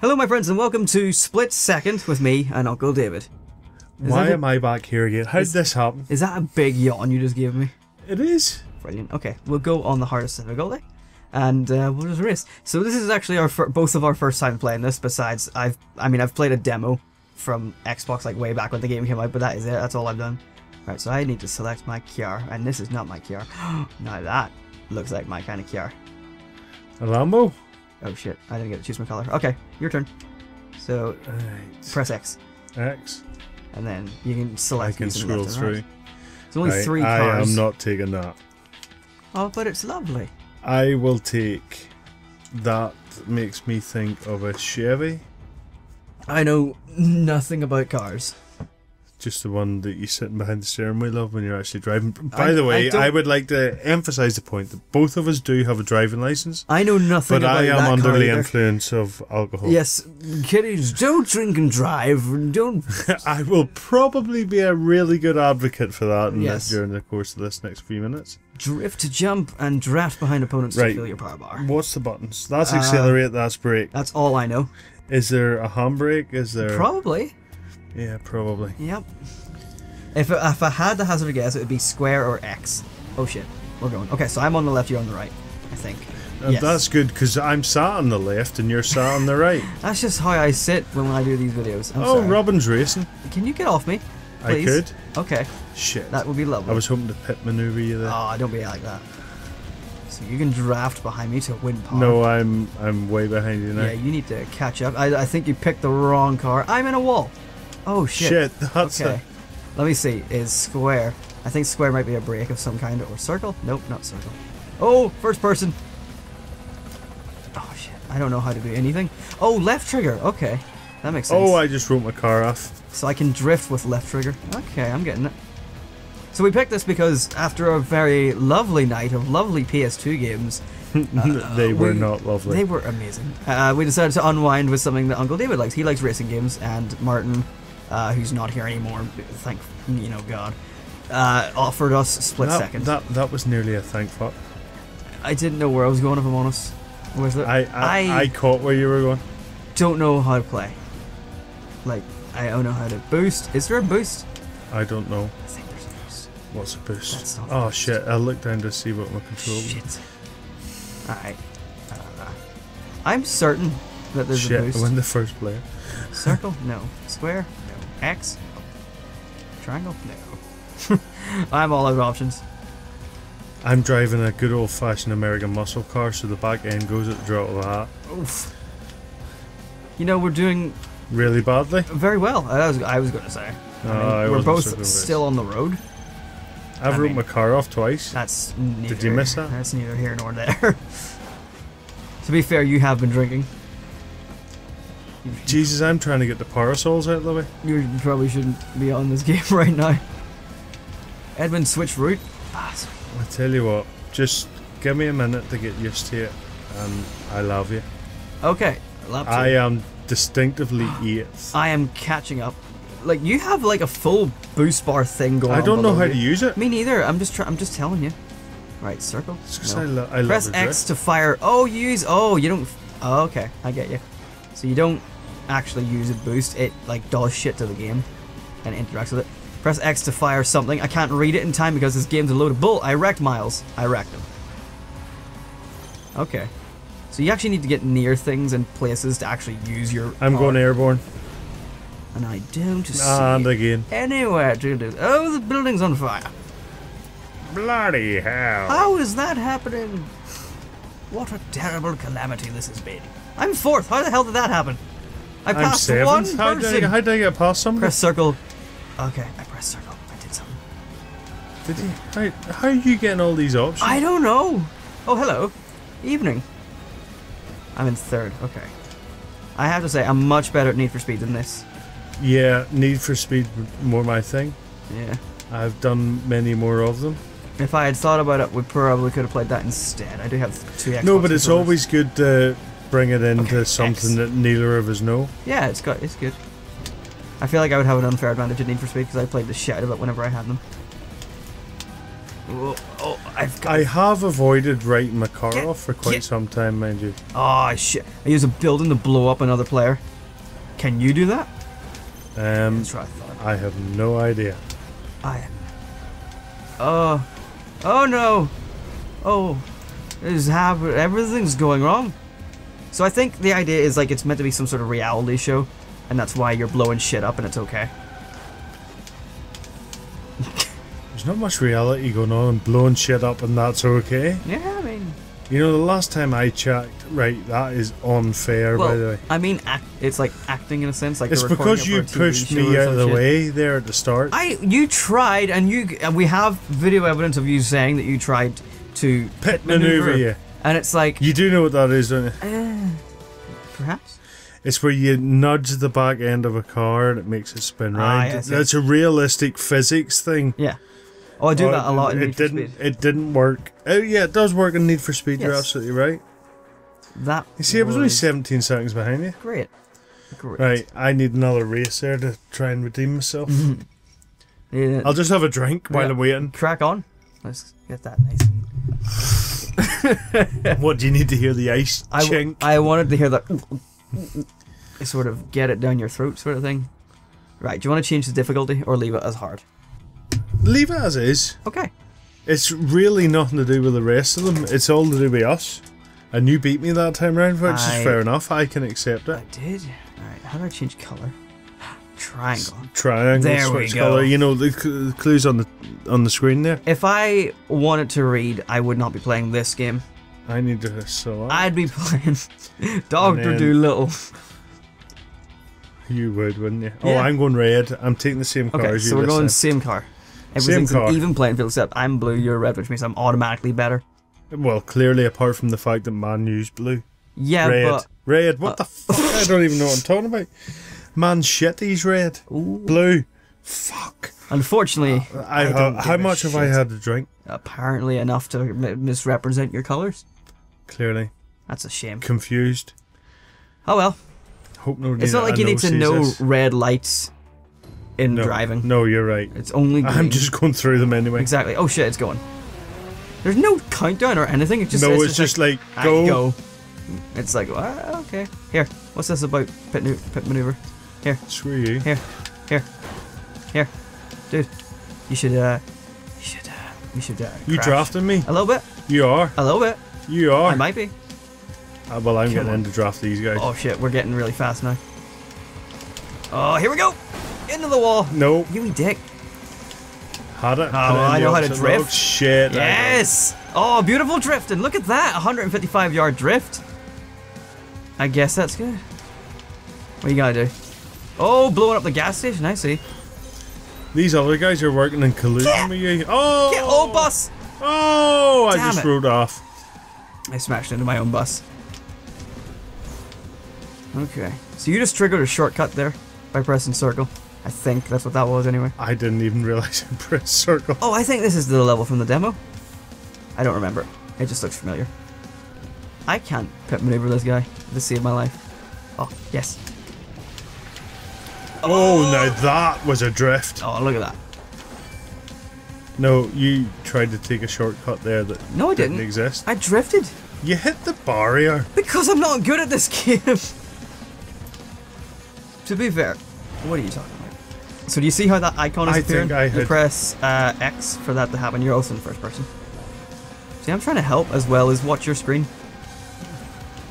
Hello, my friends, and welcome to Split Second with me and Uncle David. Why a- am I back here again? How did this happen? Is that a big yawn you just gave me? It is. Brilliant. Okay, we'll go on the hardest difficulty, and uh, we'll just race. So this is actually our both of our first time playing this. Besides, I've I mean I've played a demo from Xbox like way back when the game came out, but that is it. That's all I've done. Right, so I need to select my car, and this is not my car. now that looks like my kind of car. A Lambo? Oh shit, I didn't get to choose my color. Okay, your turn. So Right. press X, X. and then you can select. I can scroll through. right. There's only Right, three I am not taking that. Oh, but it's lovely. I will take. That makes me think of a Chevy. I know nothing about cars. Just the one that you're sitting behind the steering wheel of when you're actually driving. By I- the way, don't- I, would like to emphasize the point that both of us do have a driving license, I know nothing but I am under the either. influence of alcohol. Yes, kiddies, don't drink and drive. Don't. I will probably be a really good advocate for that in Yes. during the course of this next few minutes. drift, to jump, and draft behind opponents Right. to fill your power bar. What's the buttons? That's Uh, accelerate, that's brake. That's all I know. Is there a handbrake? Is there. Probably. Yeah, probably. Yep. If, it, if I had to hazard a guess, it would be square or X. Oh shit, we're going. Okay, so I'm on the left, you're on the right. I think. And Yes. That's good because I'm sat on the left and you're sat on the right. That's just how I sit when I do these videos. I'm oh, sorry. Robin's racing. Can you get off me? I could. Okay, Shit. that would be lovely. I was hoping to pit maneuver you there. Oh, don't be like that. So you can draft behind me to win power. no, I'm I'm way behind you now. Yeah, you need to catch up. I, I think you picked the wrong car. I'm in a wall. Oh shit. Shit, that's Okay. Let me see. Is square? I think square might be a break of some kind, or circle? Nope, not circle. Oh, first person. Oh shit. I don't know how to do anything. Oh, left trigger. Okay, that makes sense. Oh, I just wrote my car off. So I can drift with left trigger. Okay, I'm getting it. So we picked this because after a very lovely night of lovely PS2 games, they were we- not lovely. they were amazing. Uh, we decided to unwind with something that Uncle David likes. He likes racing games, and Martin, uh, who's not here anymore, thank you know God, uh, offered us split that, second. That that was nearly a thank fuck. I didn't know where I was going, if I'm honest. Was it? I I, I caught where you were going. don't know how to play. Like, I don't know how to boost. Is there a boost? I don't know. I think there's a boost. What's a boost? That's not oh boost. shit! I looked down to see what my control. Shit. Alright. Uh, I'm certain that there's Shit! a boost. I win the first player. Circle? No. Square? No. X? Triangle? No. I'm all out of options. I'm driving a good old fashioned American muscle car, so the back end goes at the drop of a hat. Oof. You know, we're doing Really badly. very well. I was, I was going to say. No, I mean, we're both still on the road. I've I wrote mean- my car off twice. That's neither, Did you miss that? That's neither here nor there. to be fair, you have been drinking. Jesus, I'm trying to get the parasols out of the way. you probably shouldn't be on this game right now. Edmund switch route. Ah. I tell you what, just give me a minute to get used to it, and I love you. Okay, lap two. I am distinctively eighth. I am catching up. Like you have like a full boost bar thing going. I don't know how you. to use it. Me neither. I'm just I'm just telling you. Right, circle. No. I, I Press love X to fire. Oh, you use. Oh, you don't. Oh, okay, I get you. So you don't actually use a boost. It like does shit to the game and interacts with it. Press X to fire something. I can't read it in time because this game's a load of bull. I wrecked Miles. I wrecked him. Okay. So you actually need to get near things and places to actually use your. I'm power. going airborne. And I don't ah, see And again. anywhere to do. Oh, the building's on fire. Bloody hell. How is that happening? What a terrible calamity this has been. I'm fourth. How the hell did that happen? I I'm passed one. How did, person. I, how did I get past somebody? Press circle. Okay, I pressed circle. I did something. Did you? How, how are you getting all these options? I don't know. Oh, hello. Evening. I'm in third. Okay. I have to say, I'm much better at Need for Speed than this. yeah, Need for Speed more my thing. Yeah. I've done many more of them. If I had thought about it, we probably could have played that instead. I do have two Xbox no, but it's always good to bring it into Okay, something X. that neither of us know. Yeah, it's got it's good. I feel like I would have an unfair advantage in Need for Speed because I played the shit out of it whenever I had them. Oh, oh, I've got. I have avoided writing my car Get- off for quite get- some time, mind you. Oh shit! I use a building to blow up another player. Can you do that? Um, That's what I thought. I have no idea. I am. Oh, oh no! Oh, this is hap- Everything's going wrong. So I think the idea is like it's meant to be some sort of reality show, and that's why you're blowing shit up, and it's okay. There's not much reality going on and blowing shit up, and that's okay. Yeah, I mean, You know, the last time I checked, right, that is unfair, by the way. I mean, act, it's like acting in a sense. Like It's they're recording because it you for pushed show me out of the shit. way there at the start. I, you tried, and you, and we have video evidence of you saying that you tried to Pit maneuver you. And it's like, You do know what that is, don't you? eh, perhaps. It's where you nudge the back end of a car and it makes it spin Ah, round. yes, yes. That's a realistic physics thing. Yeah. Oh, I do Oh, that a lot. In It Need for didn't. Speed. It didn't work. Oh yeah, it does work in Need for Speed. You're absolutely right. That. You see, I was only 17 seconds behind you. Great. Great. Right, I need another race there to try and redeem myself. Yeah, I'll just have a drink while Yeah. I'm waiting. crack on. Let's get that nice. And what do you need to hear the ice I, chink? I wanted to hear that. sort of get it down your throat, sort of thing. Right. Do you want to change the difficulty or leave it as hard? Leave it as is. Okay. It's really nothing to do with the rest of them. It's all to do with us. And you beat me that time round, which I- is fair enough. I can accept it. I did. All right. How do I change color? Triangle. Triangle, There we go. color. You know the clues on the on the screen there. If I wanted to read, I would not be playing this game. I need to select. I'd be playing Doctor Dolittle. You would, wouldn't you? Oh, I'm going red. I'm taking the same car Okay, as you. so we're going time. same car. Everything's car. an even playing field except I'm blue, you're red, which means I'm automatically better. Well, clearly, apart from the fact that man used blue. Yeah, red. but red. What uh, the fuck? I don't even know what I'm talking about. Man, shit, he's red. Ooh. Blue. Fuck. unfortunately, I, I don't how much have I had to drink? apparently enough to m- misrepresent your colors. Clearly. That's a shame. Confused. Oh well, Hope nobody it's not like you need to know this. red lights in No, driving. No, you're right. It's only green. I'm just going through them anyway. exactly. Oh shit, it's going. There's no countdown or anything. It just no, it's, it's just like, like, go. Go. It's like ah, okay. Here, what's this about pit, pit maneuver? Screw you. Here, here, here, dude. You should uh, you should uh, you should uh. You crash. drafting me? a little bit, You are. a little bit. You are. I might be. Uh, well, I'm Come getting on. in to draft these guys. Oh shit, we're getting really fast now. Oh, here we go! Into the wall! No, You wee dick. had it. Oh, I know how to drift. log. Shit. Yes! Oh, beautiful drifting. Look at that! 155 yard drift. I guess that's good. What you gotta do? Oh, blowing up the gas station, I see. These other guys are working in collusion Get- with you. Oh! Get old bus! Oh! I just it. rode off. I smashed into my own bus. Okay. So you just triggered a shortcut there by pressing circle. I think that's what that was anyway. I didn't even realize I pressed circle. Oh, I think this is the level from the demo. I don't remember. It just looks familiar. I can't pit maneuver this guy to save my life. Oh, yes. Oh, now that was a drift. Oh, look at that. No, you tried to take a shortcut there that No, I didn't didn't. exist. I drifted You hit the barrier. because I'm not good at this game. to be fair, what are you talking about? So do you see how that icon is I appearing? think I You had- press uh, X for that to happen. You're also in first person. See, I'm trying to help as well as watch your screen.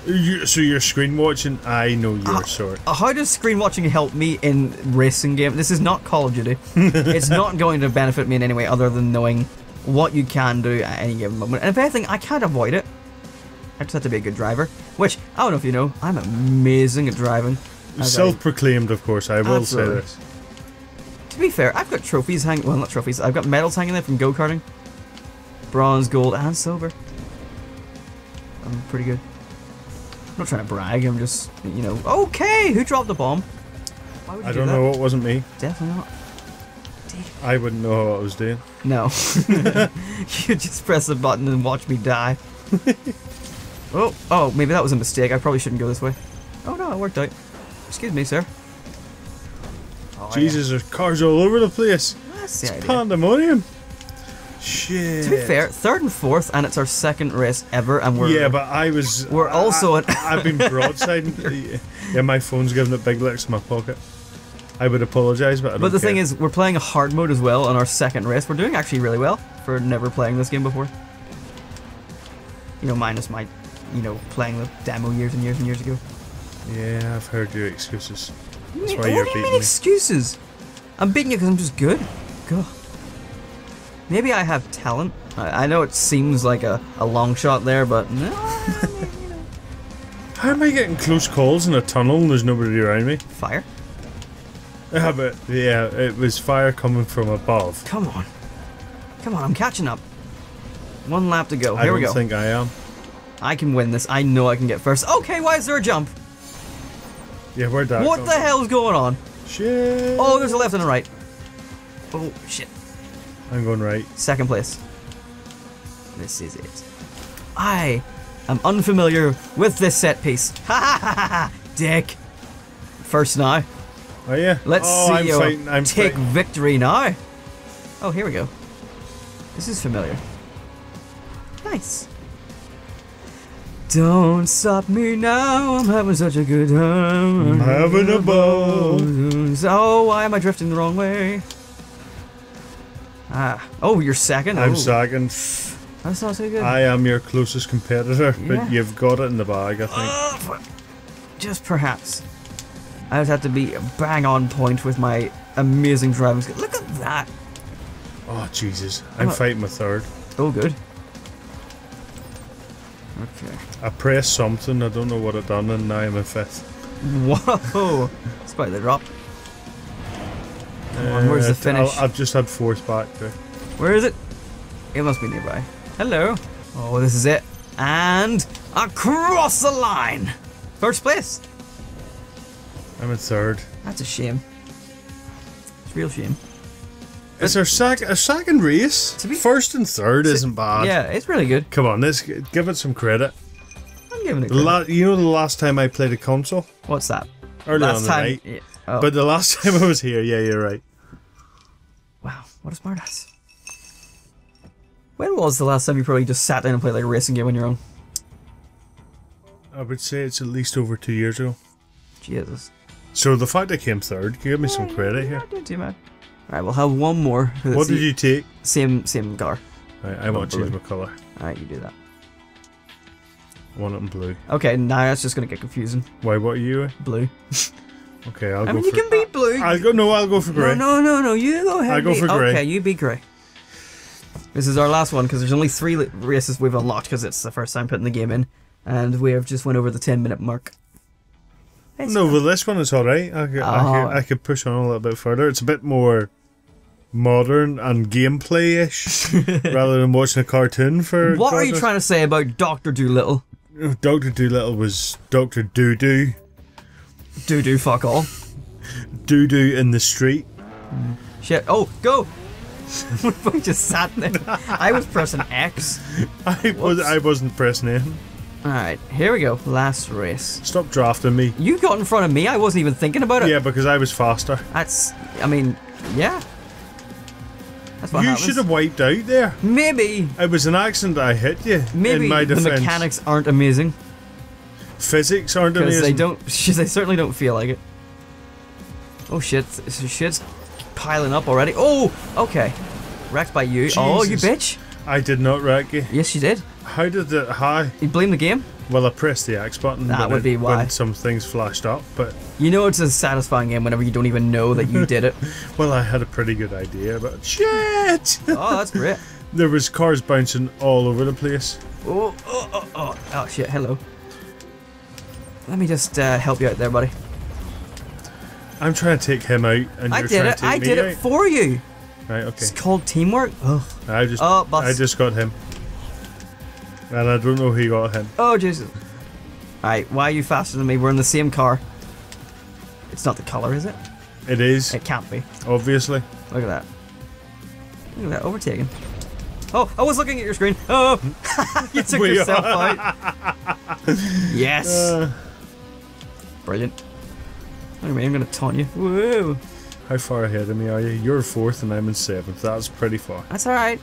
You, so you're screen watching. I know your Ah. sort. Uh, How does screen watching help me in racing game? This is not Call of Duty. it's not going to benefit me in any way other than knowing what you can do at any given moment. And if anything, I can't avoid it. I just have to be a good driver. Which, I don't know if you know, I'm amazing at driving. Self-proclaimed, of course. I will Absolutely. say this. to be fair, I've got trophies hanging. Well, not trophies. I've got medals hanging there from go karting. Bronze, gold, and silver. I'm pretty good. I'm not trying to brag. I'm just, you know. Okay, who dropped the bomb? Why would you I do don't that? know. It wasn't me. Definitely not. I wouldn't know what I was doing. No. you just press the button and watch me die. oh, oh, maybe that was a mistake. I probably shouldn't go this way. Oh no, it worked out. Excuse me, sir. Oh, yeah. Jesus, there's cars all over the place. That's the It's idea. pandemonium. Shit. To be fair, third and fourth, and it's our second race ever, and we're yeah, but I was. we're also I, an- I've been broadsiding. yeah, my phone's giving it big licks in my pocket. I would apologise, but I don't But the care. thing is, we're playing a hard mode as well on our second race. We're doing actually really well for never playing this game before. You know, minus my, you know, playing the demo years and years and years ago. Yeah, I've heard your excuses. That's what you're do you beating mean me. excuses? I'm beating you because I'm just good. God. Maybe I have talent. I, I know it seems like a, a long shot there, but no. How am I getting close calls in a tunnel and there's nobody around me? Fire? Yeah, but yeah, it was fire coming from above. Come on. Come on, I'm catching up. One lap to go. Here we go. I think I am. I can win this. I know I can get first. Okay, why is there a jump? Yeah, where'd that what the hell's going on? Shit. Oh, there's a left and a right. Oh, shit. I'm going right. Second place. This is it. I am unfamiliar with this set piece. Ha ha ha ha ha! Dick. First now. Oh yeah. Let's oh, see I'm you fighting. I'm take fighting. victory now. Oh, here we go. This is familiar. Nice. Don't stop me now. I'm having such a good time. I'm having a ball. Oh, why am I drifting the wrong way? Ah. Oh, you're second. I'm oh, second. That's not so good. I am your closest competitor, Yeah. but you've got it in the bag, I think. Fuck. Just perhaps. I would have to be bang on point with my amazing driving skill. Look at that. Oh Jesus! I'm fighting my third. Oh, good. Okay. I pressed something. I don't know what I've done, and now I'm in fifth. Whoa! The drop. Come on, where's the finish? I'll- I've just had fourth back there. Where is it? It must be nearby. Hello. Oh, this is it. And across the line. First place. I'm in third. That's a shame. It's a real shame. It's there sec- a second race? To be- First and third isn't bad. Yeah, it's really good. Come on, let's give it some credit. I'm giving it. Credit. la- you know the last time I played a console? What's that? Early Last on the time. night. yeah. Oh, But the last time I was here, yeah, you're right. What a smartass. When was the last time you probably just sat down and played like a racing game on your own? I would say it's at least over two years ago. Jesus. So the fact I came third, give me some eh, credit here. Not doing too bad. Alright, we'll have one more. What did you take? Same, same. Right, I want to change my colour. Alright, you do that. I want it in blue. Okay, now that's just gonna get confusing. Why? What are you? Blue. Okay, I'll I go mean, for. you can be blue. I'll go. No, I'll go for grey. No, no, no, no. You go ahead. I'll go be- for grey. Okay, you be grey. This is our last one because there's only three races we've unlocked because it's the first time putting the game in, and we have just went over the 10 minute mark. It's No, well, this one is alright. I could, I, could, I ah. could push on a little bit further. It's a bit more modern and gameplay ish rather than watching a cartoon for. What are you trying to say about Doctor Dolittle? Doctor Dolittle was Doctor Doo Doo. Do do fuck all. Doo Doo in the street. Shit. Oh, go. we just sat there. I was pressing X. I was. I wasn't pressing in. All right, here we go. Last race. Stop drafting me. You got in front of me. I wasn't even thinking about it. Yeah, because I was faster. That's. I mean, yeah. That's what you happens. should have wiped out there. Maybe. It was an accident. I hit you. Maybe in my the mechanics aren't amazing Physics aren't amazing. they don't. They certainly don't feel like it. Oh shit! Shit's piling up already. Oh, okay. Wrecked by you. Oh, you bitch. I did not wreck you. Yes, you did. How did it? How? You blame the game. Well, I pressed the X button. That would it- be why. Some things flashed up, but You know it's a satisfying game whenever you don't even know that you did it. well, I had a pretty good idea. But shit! oh, that's great. there was cars bouncing all over the place. Oh, oh, oh, oh, oh shit! Hello. Let me just uh, help you out there, buddy. I'm trying to take him out, and I you're did trying it. to take I me did out. it for you. Right. Okay. It's called teamwork. Ugh. I just. Oh, bus. I just got him. And I don't know who got him. Oh Jesus! Alright, why are you faster than me? We're in the same car. It's not the color, is it? It is It can't be. obviously. Look at that. Look at that, overtaking. Oh, I was looking at your screen. Oh, you took We yourself are- out. yes, Uh, brilliant. What do you mean? I'm gonna taunt you. Woo! how far ahead of me are you? You're fourth, and I'm in seventh. That's pretty far. That's all right.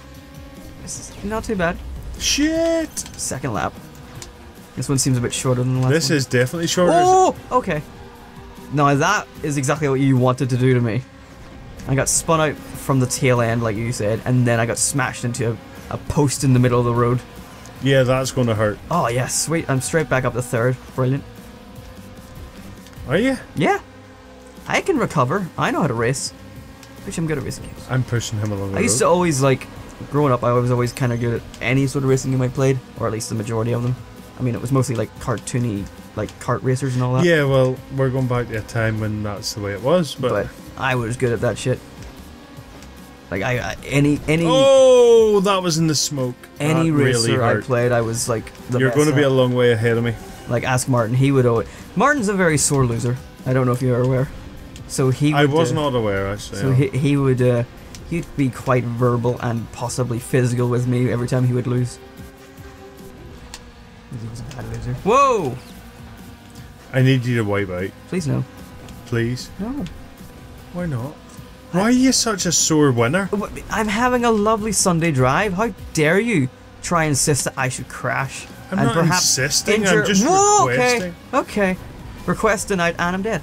This is not too bad. Shit! Second lap. This one seems a bit shorter than the last This one. is definitely shorter. Oh, okay. Now that is exactly what you wanted to do to me. I got spun out from the tail end, like you said, and then I got smashed into a, a post in the middle of the road. Yeah, that's going to hurt. Oh, yes, sweet. I'm straight back up to third. Brilliant. Are you? Yeah. I can recover. I know how to race. Which I'm good at racing games. I'm pushing him along the I used to always, like, growing up, I was always kind of good at any sort of racing game I played, or at least the majority of them. I mean, it was mostly, like, cartoony, like, kart racers and all that. Yeah, well, we're going back to a time when that's the way it was, but. but I was good at that shit. Like I, I any any oh, that was in the smoke. any that racer really I played, I was like the You're going to be at. a long way ahead of me. like ask Martin. He would always. Martin's a very sore loser. I don't know if you're aware. So he. Would, I was uh, not aware, actually. So he he would uh, he'd be quite verbal and possibly physical with me every time he would lose. He was a bad loser. Whoa! I need you to wipe out, Please no. please. No. Why not? Why are you such a sore winner? I'm having a lovely Sunday drive. How dare you try and insist that I should crash I'm and not perhaps insisting, injure- I'm just Whoa, requesting. Okay, okay. Request denied, and I'm dead.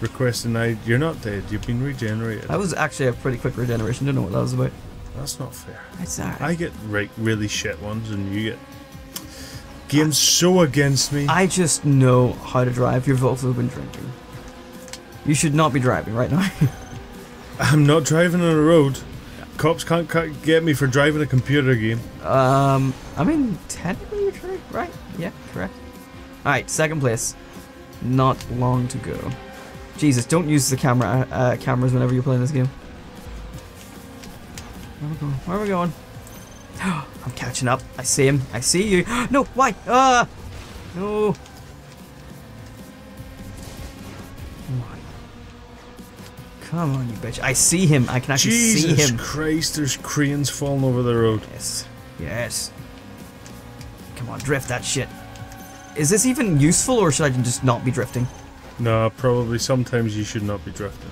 Request denied. You're not dead. You've been regenerated. That was actually a pretty quick regeneration. Don't know what that was about. That's not fair. It's alright. I get right, really shit ones, and you get games so against me. I just know how to drive. You've also been drinking. You should not be driving right now. I'm not driving on the road. Cops can't get me for driving a computer game. um, I mean, technically you're true, right? Yeah, correct. All right, second place. Not long to go. Jesus, don't use the camera uh, cameras whenever you're playing this game. Where are we going? Where are we going? I'm catching up. I see him. I see you. No, why? Ah, no. Come on. Come on, you bitch. I see him. I can actually Jesus see him. Jesus Christ, there's cranes falling over the road. Yes. Yes. Come on, drift that shit. Is this even useful or should I just not be drifting? No, probably sometimes you should not be drifting.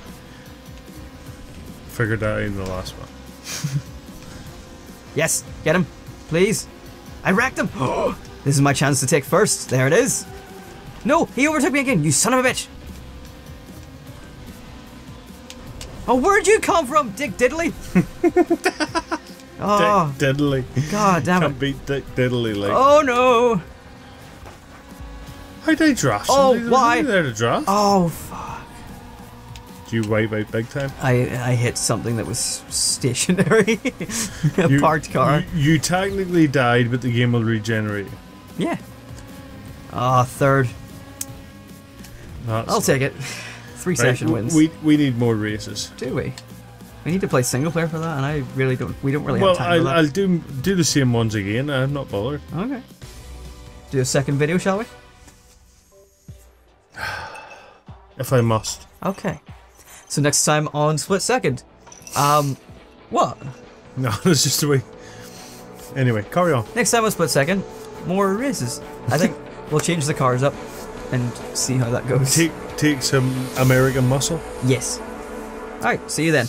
Figured that out in the last one. Yes, get him. Please. I wrecked him. this is my chance to take first. There it is. No, he overtook me again, you son of a bitch. Oh, where'd you come from, Dick Diddley? oh, Dick Diddley. god damn Can't it. beat Dick Diddley like. Oh no. How did I draft? Oh, Somebody- why? there to draft? Oh, fuck. Do you wipe out big time? I, I hit something that was stationary. a You- parked car. You, you technically died, but the game will regenerate. Yeah. Ah, third. That's I'll take it. Three right, session wins. We we need more races. Do we? We need to play single player for that, and I really don't. We don't really well, have time for I'll, that. I'll do do the same ones again. I'm not bothered. Okay. Do a second video, shall we? If I must. Okay. So next time on Split Second. Um, what? No, it's just the way. Anyway, carry on. Next time on Split Second, more races. I think we'll change the cars up and see how that goes. Take take some American muscle. Yes. Alright, see you then.